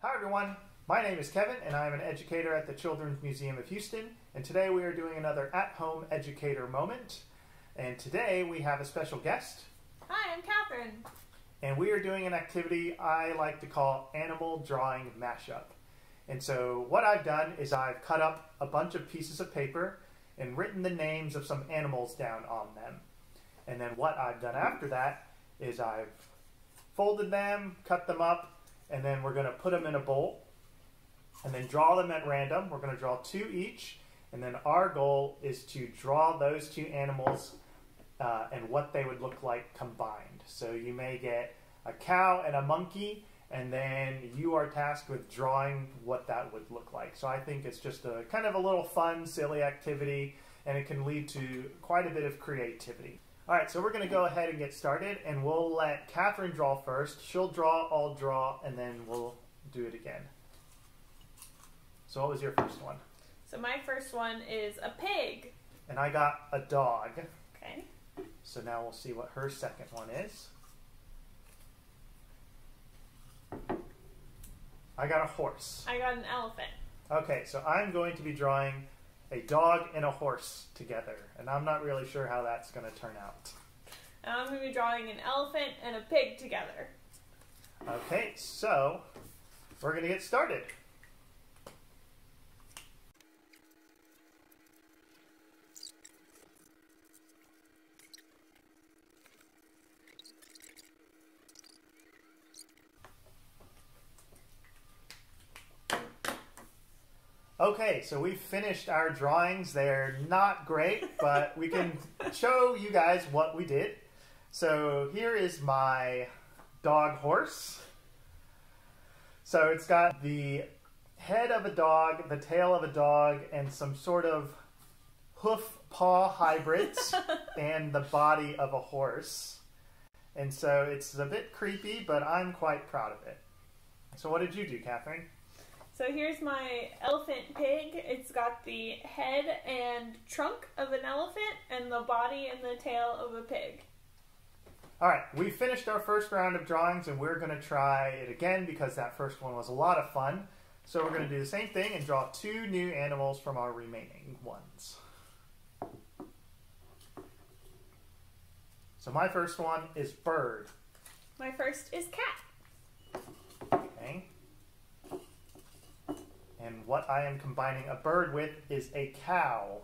Hi everyone, my name is Kevin and I am an educator at the Children's Museum of Houston and today we are doing another at-home educator moment and today we have a special guest. Hi, I'm Catherine. And we are doing an activity I like to call animal drawing mashup. And so what I've done is I've cut up a bunch of pieces of paper and written the names of some animals down on them. And then what I've done after that is I've folded them, cut them up, and then we're going to put them in a bowl and then draw them at random. We're going to draw two each, and then our goal is to draw those two animals uh, and what they would look like combined. So you may get a cow and a monkey, and then you are tasked with drawing what that would look like. So I think it's just a kind of a little fun, silly activity, and it can lead to quite a bit of creativity. All right, so we're going to go ahead and get started, and we'll let Catherine draw first. She'll draw, I'll draw, and then we'll do it again. So what was your first one? So my first one is a pig. And I got a dog. Okay. So now we'll see what her second one is. I got a horse. I got an elephant. Okay, so I'm going to be drawing a dog and a horse together, and I'm not really sure how that's going to turn out. And I'm going to be drawing an elephant and a pig together. Okay, so we're going to get started. Okay, so we've finished our drawings. They're not great, but we can show you guys what we did. So here is my dog horse. So it's got the head of a dog, the tail of a dog, and some sort of hoof paw hybrids, and the body of a horse. And so it's a bit creepy, but I'm quite proud of it. So what did you do, Catherine? So here's my elephant pig. It's got the head and trunk of an elephant and the body and the tail of a pig. All right, we finished our first round of drawings and we're going to try it again because that first one was a lot of fun. So we're going to do the same thing and draw two new animals from our remaining ones. So my first one is bird. My first is cat. Okay. And what I am combining a bird with is a cow.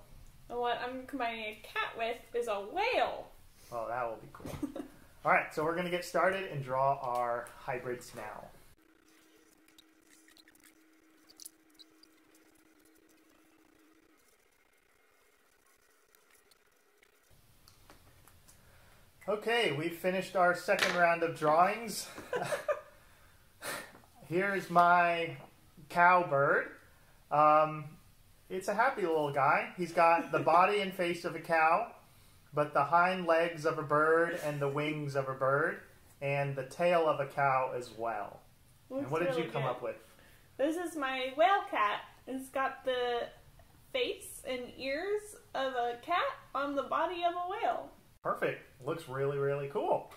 And what I'm combining a cat with is a whale. Oh, that will be cool. All right, so we're going to get started and draw our hybrids now. Okay, we've finished our second round of drawings. Here's my cowbird. Um, it's a happy little guy. He's got the body and face of a cow, but the hind legs of a bird and the wings of a bird, and the tail of a cow as well. Looks and what did really you come good. up with? This is my whale cat. It's got the face and ears of a cat on the body of a whale. Perfect. Looks really, really cool.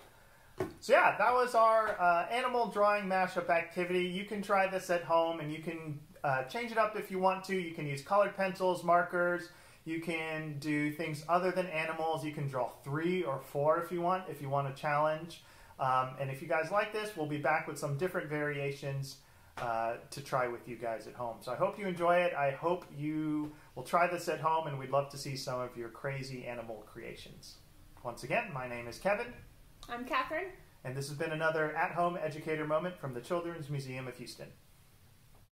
So yeah, that was our uh, animal drawing mashup activity. You can try this at home and you can uh, change it up if you want to. You can use colored pencils, markers. You can do things other than animals. You can draw three or four if you want, if you want a challenge. Um, and if you guys like this, we'll be back with some different variations uh, to try with you guys at home. So I hope you enjoy it. I hope you will try this at home, and we'd love to see some of your crazy animal creations. Once again, my name is Kevin. I'm Catherine. And this has been another at home educator moment from the Children's Museum of Houston.